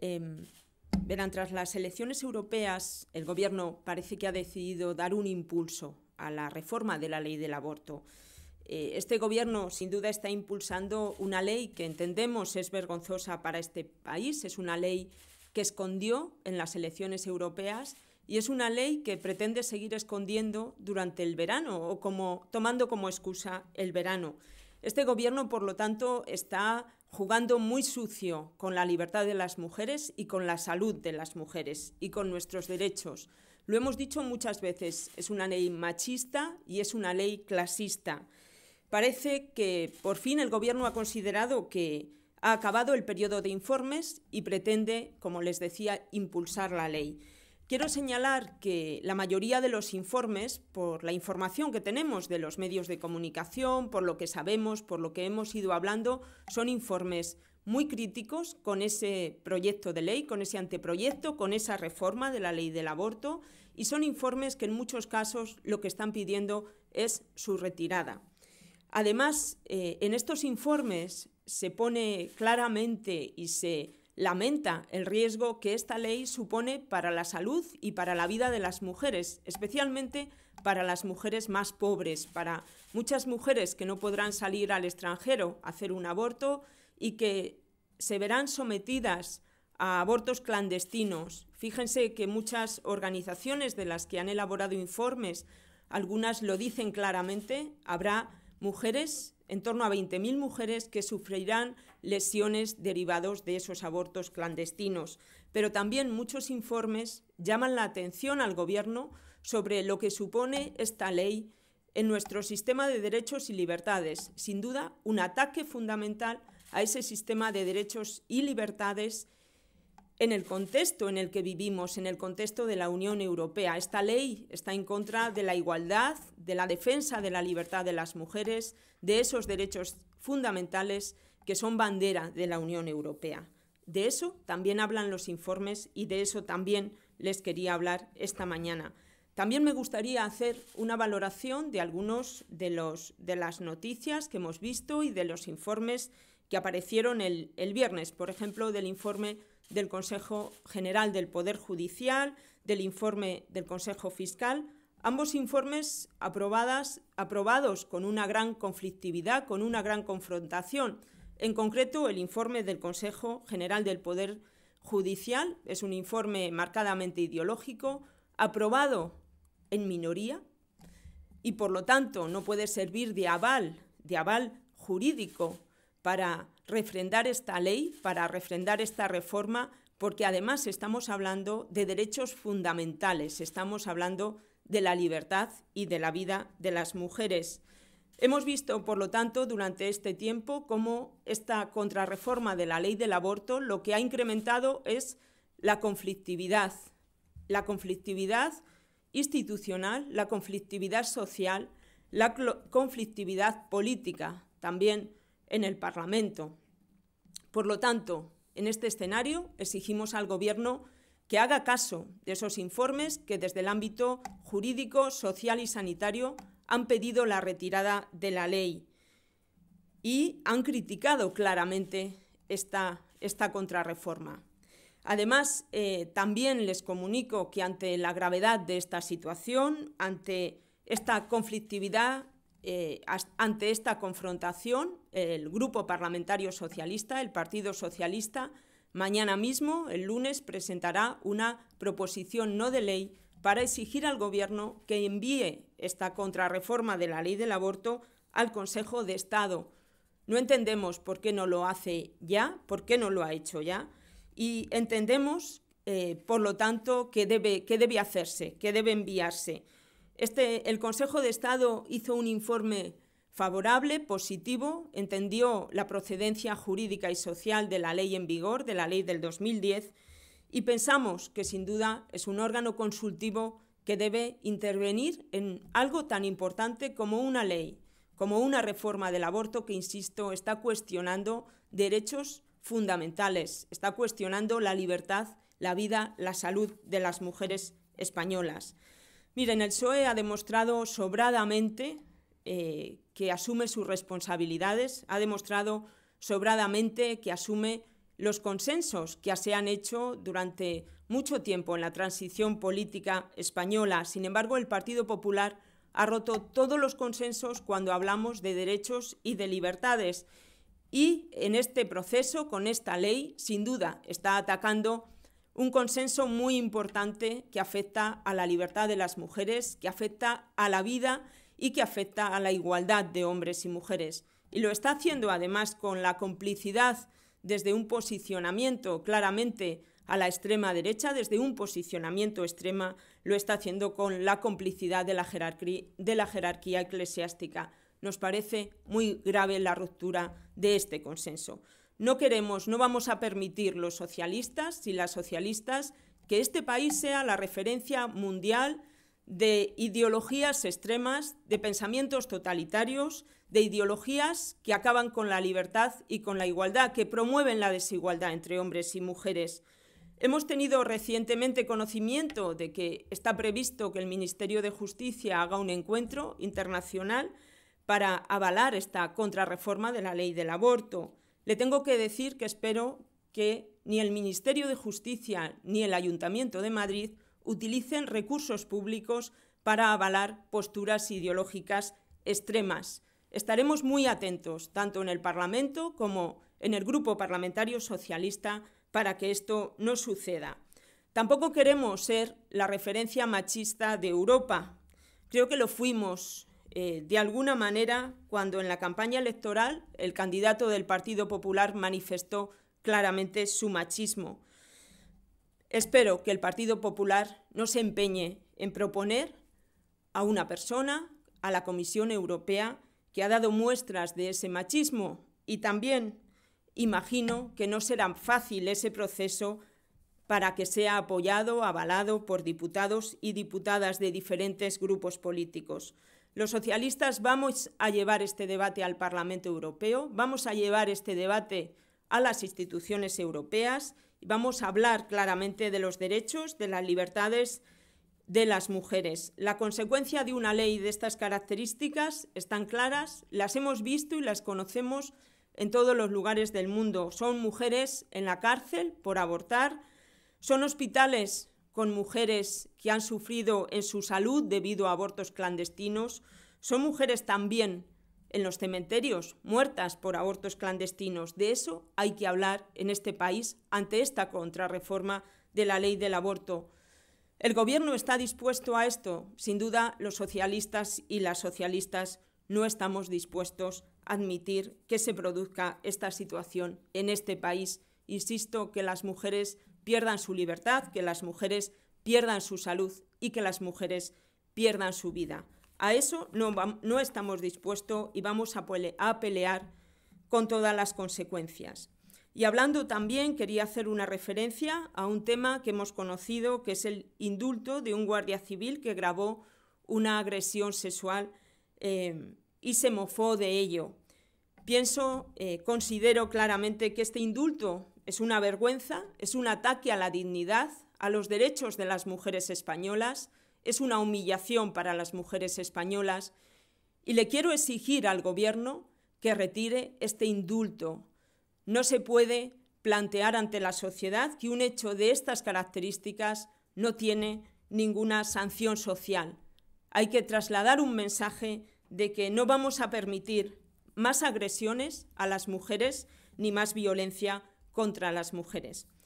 Em, verán, tras las elecciones europeas, el Gobierno parece que ha decidido dar un impulso a la reforma de la ley del aborto. Eh, este Gobierno, sin duda, está impulsando una ley que entendemos es vergonzosa para este país. Es una ley que escondió en las elecciones europeas y es una ley que pretende seguir escondiendo durante el verano o como, tomando como excusa el verano. Este Gobierno, por lo tanto, está jugando muy sucio con la libertad de las mujeres y con la salud de las mujeres y con nuestros derechos. Lo hemos dicho muchas veces, es una ley machista y es una ley clasista. Parece que por fin el Gobierno ha considerado que ha acabado el periodo de informes y pretende, como les decía, impulsar la ley. Quiero señalar que la mayoría de los informes, por la información que tenemos de los medios de comunicación, por lo que sabemos, por lo que hemos ido hablando, son informes muy críticos con ese proyecto de ley, con ese anteproyecto, con esa reforma de la ley del aborto, y son informes que en muchos casos lo que están pidiendo es su retirada. Además, eh, en estos informes se pone claramente y se lamenta el riesgo que esta ley supone para la salud y para la vida de las mujeres, especialmente para las mujeres más pobres, para muchas mujeres que no podrán salir al extranjero a hacer un aborto y que se verán sometidas a abortos clandestinos. Fíjense que muchas organizaciones de las que han elaborado informes, algunas lo dicen claramente, habrá mujeres, en torno a 20.000 mujeres que sufrirán lesiones derivados de esos abortos clandestinos. Pero también muchos informes llaman la atención al Gobierno sobre lo que supone esta ley en nuestro sistema de derechos y libertades. Sin duda, un ataque fundamental a ese sistema de derechos y libertades en el contexto en el que vivimos, en el contexto de la Unión Europea. Esta ley está en contra de la igualdad, de la defensa de la libertad de las mujeres, de esos derechos fundamentales que son bandera de la Unión Europea. De eso también hablan los informes y de eso también les quería hablar esta mañana. También me gustaría hacer una valoración de algunos de, los, de las noticias que hemos visto y de los informes que aparecieron el, el viernes, por ejemplo, del informe del Consejo General del Poder Judicial, del informe del Consejo Fiscal, ambos informes aprobadas, aprobados con una gran conflictividad, con una gran confrontación. En concreto, el informe del Consejo General del Poder Judicial es un informe marcadamente ideológico, aprobado en minoría y por lo tanto no puede servir de aval, de aval jurídico para refrendar esta ley, para refrendar esta reforma, porque además estamos hablando de derechos fundamentales, estamos hablando de la libertad y de la vida de las mujeres. Hemos visto, por lo tanto, durante este tiempo cómo esta contrarreforma de la ley del aborto lo que ha incrementado es la conflictividad, la conflictividad institucional, la conflictividad social, la conflictividad política, también en el Parlamento. Por lo tanto, en este escenario exigimos al Gobierno que haga caso de esos informes que desde el ámbito jurídico, social y sanitario han pedido la retirada de la ley y han criticado claramente esta, esta contrarreforma. Además, eh, también les comunico que ante la gravedad de esta situación, ante esta conflictividad eh, ante esta confrontación, el Grupo Parlamentario Socialista, el Partido Socialista, mañana mismo, el lunes, presentará una proposición no de ley para exigir al Gobierno que envíe esta contrarreforma de la ley del aborto al Consejo de Estado. No entendemos por qué no lo hace ya, por qué no lo ha hecho ya, y entendemos, eh, por lo tanto, que debe, que debe hacerse, que debe enviarse. Este, el Consejo de Estado hizo un informe favorable, positivo, entendió la procedencia jurídica y social de la ley en vigor, de la ley del 2010, y pensamos que sin duda es un órgano consultivo que debe intervenir en algo tan importante como una ley, como una reforma del aborto que, insisto, está cuestionando derechos fundamentales, está cuestionando la libertad, la vida, la salud de las mujeres españolas. Miren, el PSOE ha demostrado sobradamente eh, que asume sus responsabilidades, ha demostrado sobradamente que asume los consensos que se han hecho durante mucho tiempo en la transición política española. Sin embargo, el Partido Popular ha roto todos los consensos cuando hablamos de derechos y de libertades. Y en este proceso, con esta ley, sin duda está atacando un consenso muy importante que afecta a la libertad de las mujeres, que afecta a la vida y que afecta a la igualdad de hombres y mujeres. Y lo está haciendo además con la complicidad desde un posicionamiento claramente a la extrema derecha, desde un posicionamiento extrema, lo está haciendo con la complicidad de la, de la jerarquía eclesiástica. Nos parece muy grave la ruptura de este consenso. No queremos, no vamos a permitir los socialistas y las socialistas que este país sea la referencia mundial de ideologías extremas, de pensamientos totalitarios, de ideologías que acaban con la libertad y con la igualdad, que promueven la desigualdad entre hombres y mujeres. Hemos tenido recientemente conocimiento de que está previsto que el Ministerio de Justicia haga un encuentro internacional para avalar esta contrarreforma de la ley del aborto. Le tengo que decir que espero que ni el Ministerio de Justicia ni el Ayuntamiento de Madrid utilicen recursos públicos para avalar posturas ideológicas extremas. Estaremos muy atentos, tanto en el Parlamento como en el Grupo Parlamentario Socialista, para que esto no suceda. Tampoco queremos ser la referencia machista de Europa. Creo que lo fuimos eh, de alguna manera cuando en la campaña electoral el candidato del Partido Popular manifestó claramente su machismo. Espero que el Partido Popular no se empeñe en proponer a una persona, a la Comisión Europea, que ha dado muestras de ese machismo y también imagino que no será fácil ese proceso para que sea apoyado, avalado por diputados y diputadas de diferentes grupos políticos. Los socialistas vamos a llevar este debate al Parlamento Europeo, vamos a llevar este debate a las instituciones europeas y vamos a hablar claramente de los derechos, de las libertades de las mujeres. La consecuencia de una ley de estas características están claras, las hemos visto y las conocemos en todos los lugares del mundo. Son mujeres en la cárcel por abortar, son hospitales con mujeres que han sufrido en su salud debido a abortos clandestinos. Son mujeres también en los cementerios muertas por abortos clandestinos. De eso hay que hablar en este país ante esta contrarreforma de la ley del aborto. ¿El Gobierno está dispuesto a esto? Sin duda, los socialistas y las socialistas no estamos dispuestos a admitir que se produzca esta situación en este país. Insisto que las mujeres pierdan su libertad, que las mujeres pierdan su salud y que las mujeres pierdan su vida. A eso no, estamos dispuestos y vamos a, pelear con todas las consecuencias. Y hablando también, quería hacer una referencia a un tema que hemos conocido, que es el indulto de un guardia civil que grabó una agresión sexual eh, y se mofó de ello. Pienso, eh, considero claramente que este indulto es una vergüenza, es un ataque a la dignidad, a los derechos de las mujeres españolas, es una humillación para las mujeres españolas y le quiero exigir al Gobierno que retire este indulto. No se puede plantear ante la sociedad que un hecho de estas características no tiene ninguna sanción social. Hay que trasladar un mensaje de que no vamos a permitir más agresiones a las mujeres ni más violencia contra las mujeres.